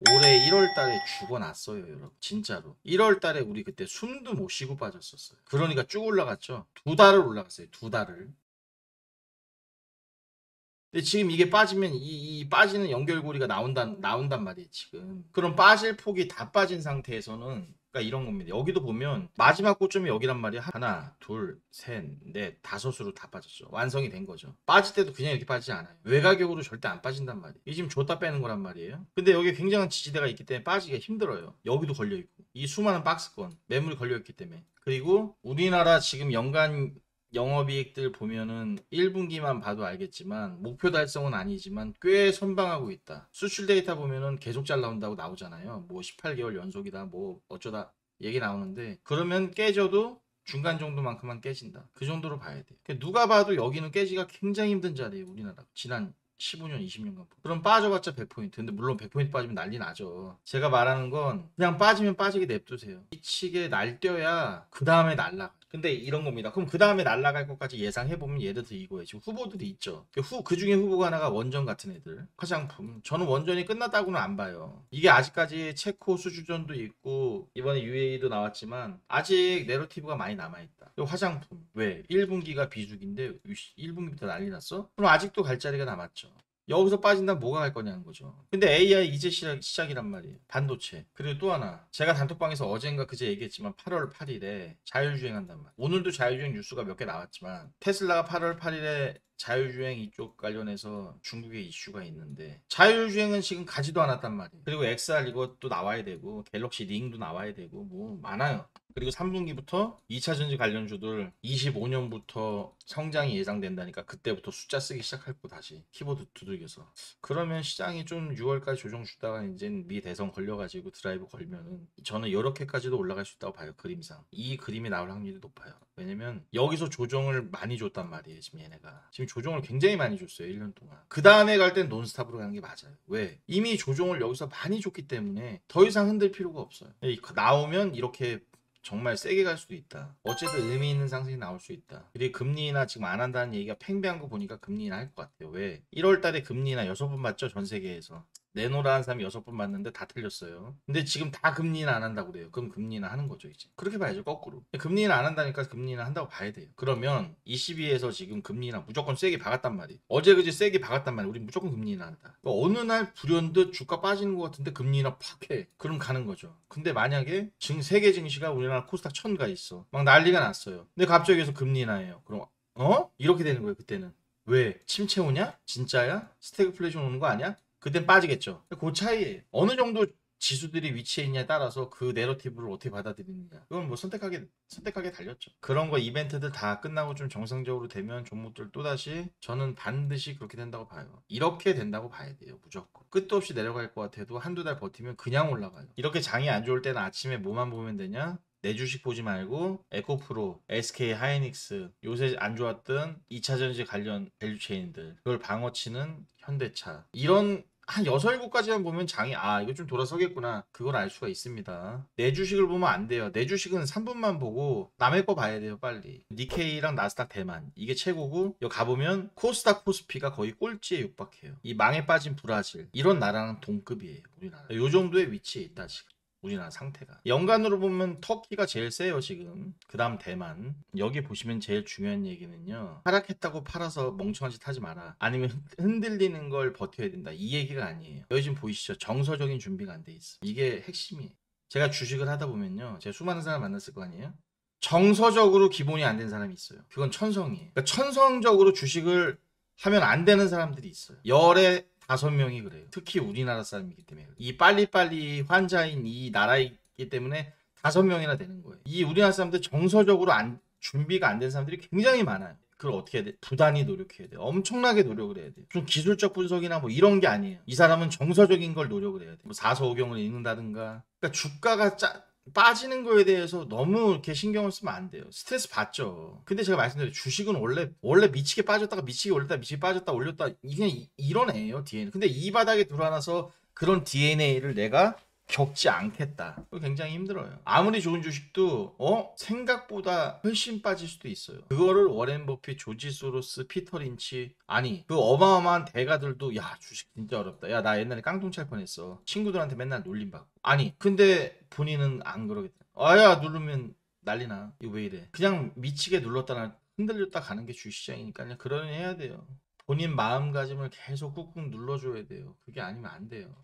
올해 1월 달에 죽어났어요, 여러분. 진짜로. 1월 달에 우리 그때 숨도 못 쉬고 빠졌었어요. 그러니까 쭉 올라갔죠. 두 달을 올라갔어요. 두 달을. 근데 지금 이게 빠지면 이, 이 빠지는 연결고리가 나온단 나온단 말이에요, 지금. 그럼 빠질 폭이 다 빠진 상태에서는 그러니까 이런 겁니다. 여기도 보면 마지막 고점이 여기란 말이야. 하나, 둘, 셋, 넷, 다섯으로 다 빠졌죠. 완성이 된 거죠. 빠질 때도 그냥 이렇게 빠지지 않아요. 외곽격으로 절대 안 빠진단 말이에요. 이 지금 줬다 빼는 거란 말이에요. 근데 여기 굉장한 지지대가 있기 때문에 빠지기가 힘들어요. 여기도 걸려 있고 이 수많은 박스권 매물이 걸려 있기 때문에 그리고 우리나라 지금 연간 영업이익들 보면은 1분기만 봐도 알겠지만 목표 달성은 아니지만 꽤 선방하고 있다. 수출 데이터 보면은 계속 잘 나온다고 나오잖아요. 뭐 18개월 연속이다. 뭐 어쩌다 얘기 나오는데 그러면 깨져도 중간 정도만큼만 깨진다. 그 정도로 봐야 돼. 그러니까 누가 봐도 여기는 깨지가 굉장히 힘든 자리예요. 우리나라. 지난 15년, 20년간. 그럼 빠져봤자 100포인트. 근데 물론 100포인트 빠지면 난리 나죠. 제가 말하는 건 그냥 빠지면 빠지게 냅두세요. 미치게 날뛰어야 그 다음에 날라. 근데 이런 겁니다. 그럼 그 다음에 날라갈 것까지 예상해보면 들어 이거예요. 지금 후보들이 있죠. 그 후, 그 중에 후보가 하나가 원전 같은 애들. 화장품. 저는 원전이 끝났다고는 안 봐요. 이게 아직까지 체코 수주전도 있고, 이번에 UAE도 나왔지만, 아직 내러티브가 많이 남아있다. 이 화장품. 왜? 1분기가 비수기인데, 1분기부터 난리 났어? 그럼 아직도 갈 자리가 남았죠. 여기서 빠진다면 뭐가 갈 거냐는 거죠. 근데 AI 이제 시작, 시작 이란 말이에요. 반도체. 그리고 또 하나. 제가 단톡방에서 어젠가 그제 얘기했지만 8월 8일에 자율주행한단 말이에요. 오늘도 자율주행 뉴스가 몇 개 나왔지만 테슬라가 8월 8일에 자율주행 이쪽 관련해서 중국에 이슈가 있는데 자율주행은 지금 가지도 않았단 말이에요. 그리고 XR 이것도 나와야 되고 갤럭시 링도 나와야 되고 뭐 많아요. 그리고 3분기부터 2차 전지 관련주들 25년부터 성장이 예상된다니까 그때부터 숫자 쓰기 시작할 거 다시 키보드 두들겨서 그러면 시장이 좀 6월까지 조정 주다가 이제 미 대선 걸려가지고 드라이브 걸면은 저는 이렇게까지도 올라갈 수 있다고 봐요 그림상 이 그림이 나올 확률이 높아요 왜냐면 여기서 조정을 많이 줬단 말이에요 지금 얘네가 지금 조정을 굉장히 많이 줬어요 1년 동안 그 다음에 갈 땐 논스탑으로 가는 게 맞아요 왜 이미 조정을 여기서 많이 줬기 때문에 더 이상 흔들 필요가 없어요 이- 나오면 이렇게 정말 세게 갈 수도 있다. 어쨌든 의미 있는 상승이 나올 수 있다. 그리고 금리 인하 지금 안 한다는 얘기가 팽배한 거 보니까 금리 인하 할것 같아요. 왜? 1월 달에 금리 인하 6번 맞죠? 전 세계에서. 내노라는 사람이 6번 맞는데 다 틀렸어요. 근데 지금 다 금리 인하 안 한다고 그래요. 그럼 금리 인하 하는 거죠, 이제. 그렇게 봐야죠, 거꾸로. 금리 인하 안 한다니까 금리 인하 한다고 봐야 돼요. 그러면 22에서 지금 금리 인하 무조건 세게 박았단 말이에요. 어제 그제 세게 박았단 말이에요. 우리 무조건 금리 인하 한다. 그러니까 어느 날 불현듯 주가 빠지는 것 같은데 금리 인하 팍 해. 그럼 가는 거죠. 근데 만약에 증 세계 증시가 우리나라 코스닥 천가 있어. 막 난리가 났어요. 근데 갑자기 여기서 금리 인하해요. 그럼 어? 이렇게 되는 거예요, 그때는. 왜? 침체 오냐? 진짜야? 스태그플레이션 오는 거 아니야? 그땐 빠지겠죠. 그 차이에 어느 정도 지수들이 위치해 있냐에 따라서 그 내러티브를 어떻게 받아들이느냐. 그건 뭐 선택하게 선택하게 달렸죠. 그런 거 이벤트들 다 끝나고 좀 정상적으로 되면 종목들 또 다시 저는 반드시 그렇게 된다고 봐요. 이렇게 된다고 봐야 돼요. 무조건. 끝도 없이 내려갈 것 같아도 한두 달 버티면 그냥 올라가요. 이렇게 장이 안 좋을 때는 아침에 뭐만 보면 되냐? 내 주식 보지 말고 에코프로, SK 하이닉스 요새 안 좋았던 2차 전지 관련 value chain들 그걸 방어치는 현대차 이런 한 6, 7가지만 보면 장이 아 이거 좀 돌아서겠구나. 그걸 알 수가 있습니다. 내 주식을 보면 안 돼요. 내 주식은 3분만 보고 남의 거 봐야 돼요 빨리. 니케이랑 나스닥 대만. 이게 최고고 여기 가보면 코스닥 코스피가 거의 꼴찌에 육박해요. 이 망에 빠진 브라질. 이런 나라랑 동급이에요 우리나라. 요 정도의 위치에 있다 지금 우리나라 상태가. 연간으로 보면 터키가 제일 세요 지금. 그 다음 대만. 여기 보시면 제일 중요한 얘기는요. 하락했다고 팔아서 멍청한 짓 하지 마라. 아니면 흔들리는 걸 버텨야 된다. 이 얘기가 아니에요. 여기 지금 보이시죠? 정서적인 준비가 안 돼 있어. 이게 핵심이에요. 제가 주식을 하다 보면요. 제가 수많은 사람 만났을 거 아니에요? 정서적으로 기본이 안 된 사람이 있어요. 그건 천성이에요. 그러니까 천성적으로 주식을 하면 안 되는 사람들이 있어요. 열에 다섯 명이 그래요. 특히 우리나라 사람이기 때문에. 이 빨리빨리 환자인 이 나라이기 때문에 다섯 명이나 되는 거예요. 이 우리나라 사람들 정서적으로 안, 준비가 안 된 사람들이 굉장히 많아요. 그걸 어떻게 해야 돼? 부단히 노력해야 돼. 엄청나게 노력을 해야 돼. 좀 기술적 분석이나 뭐 이런 게 아니에요. 이 사람은 정서적인 걸 노력을 해야 돼. 뭐 사서오경을 읽는다든가. 그러니까 주가가 짜, 빠지는 거에 대해서 너무 이렇게 신경을 쓰면 안 돼요. 스트레스 받죠. 근데 제가 말씀드린 주식은 원래 원래 미치게 빠졌다가 미치게 올렸다 미치게 빠졌다 올렸다 이게 이- 이런 애예요 DNA. 근데 이 바닥에 들어와서 그런 DNA를 내가 겪지 않겠다. 굉장히 힘들어요. 아무리 좋은 주식도 어 생각보다 훨씬 빠질 수도 있어요. 그거를 워렌 버핏, 조지 소로스, 피터 린치 아니 그 어마어마한 대가들도 야 주식 진짜 어렵다. 야 나 옛날에 깡통 찰 뻔했어. 친구들한테 맨날 놀림 받고. 아니 근데 본인은 안 그러겠다. 아야 누르면 난리나. 이거 왜 이래? 그냥 미치게 눌렀다나 흔들렸다 가는 게 주시장이니까 그냥 그러니 해야 돼요. 본인 마음가짐을 계속 꾹꾹 눌러줘야 돼요. 그게 아니면 안 돼요.